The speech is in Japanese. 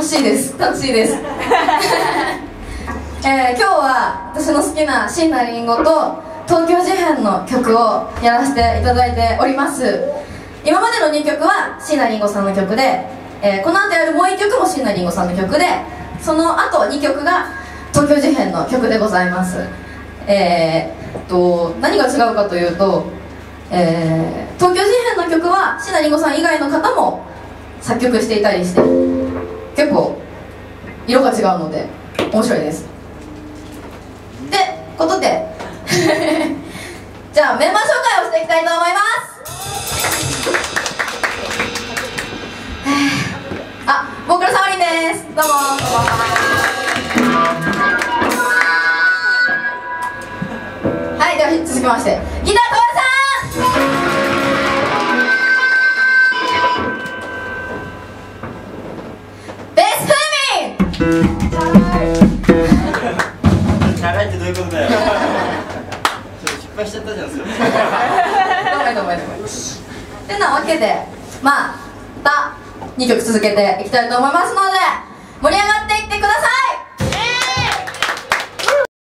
楽しいです。楽しいです。えー、今日は私の好きな椎名林檎と東京事変の曲をやらせていただいております。今までの2曲は椎名林檎さんの曲で、えー、この後やるもう1曲も椎名林檎さんの曲でその後2曲が東京事変の曲でございます。えー、っと何が違うかというと、えー、東京事変の曲は椎名林檎さん以外の方も作曲していたりして結構色が違うので面白いです。ってことで じゃあメンバー紹介をしていきたいと思います。あボーカルサマリンです。どうも。はいでは続きまして。ギタートワ敗しちゃったじゃないですかてなわけでまあまた2曲続けていきたいと思いますので盛り上がっていってください